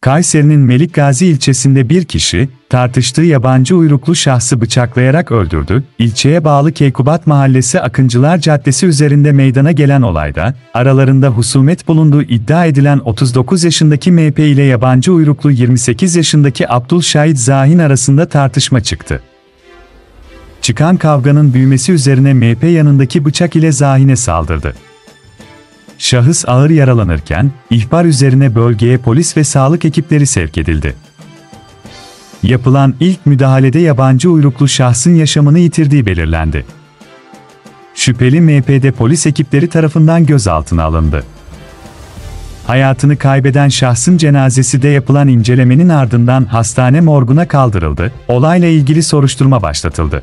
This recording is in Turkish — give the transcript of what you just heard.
Kayseri'nin Melikgazi ilçesinde bir kişi, tartıştığı yabancı uyruklu şahsı bıçaklayarak öldürdü. İlçeye bağlı Keykubat Mahallesi Akıncılar Caddesi üzerinde meydana gelen olayda, aralarında husumet bulunduğu iddia edilen 39 yaşındaki MP ile yabancı uyruklu 28 yaşındaki Abdul Şahit Zahin arasında tartışma çıktı. Çıkan kavganın büyümesi üzerine MP yanındaki bıçak ile Zahin'e saldırdı. Şahıs ağır yaralanırken, ihbar üzerine bölgeye polis ve sağlık ekipleri sevk edildi. Yapılan ilk müdahalede yabancı uyruklu şahsın yaşamını yitirdiği belirlendi. Şüpheli MP'de polis ekipleri tarafından gözaltına alındı. Hayatını kaybeden şahsın cenazesi de yapılan incelemenin ardından hastane morguna kaldırıldı, olayla ilgili soruşturma başlatıldı.